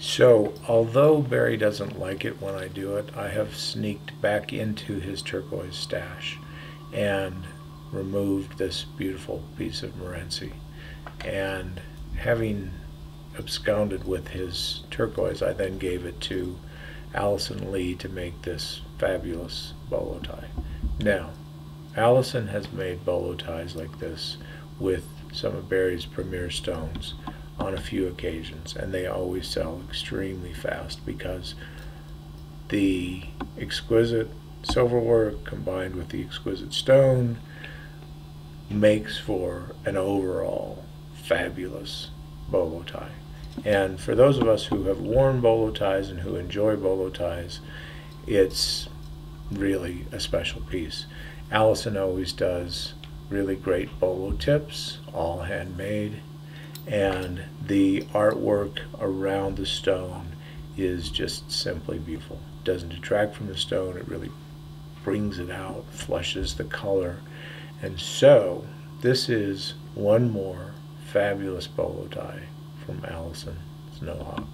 So, although Barry doesn't like it when I do it, I have sneaked back into his turquoise stash and removed this beautiful piece of Morenci. And having absconded with his turquoise, I then gave it to Allison Lee to make this fabulous bolo tie. Now, Allison has made bolo ties like this with some of Barry's premier stones on a few occasions, and they always sell extremely fast because the exquisite silver work combined with the exquisite stone makes for an overall fabulous bolo tie. And for those of us who have worn bolo ties and who enjoy bolo ties, it's really a special piece. Allison always does really great bolo tips, all handmade, and the artwork around the stone is just simply beautiful. It doesn't detract from the stone, it really brings it out, flushes the color. And so, this is one more fabulous bolo tie from Allison Snowhawk.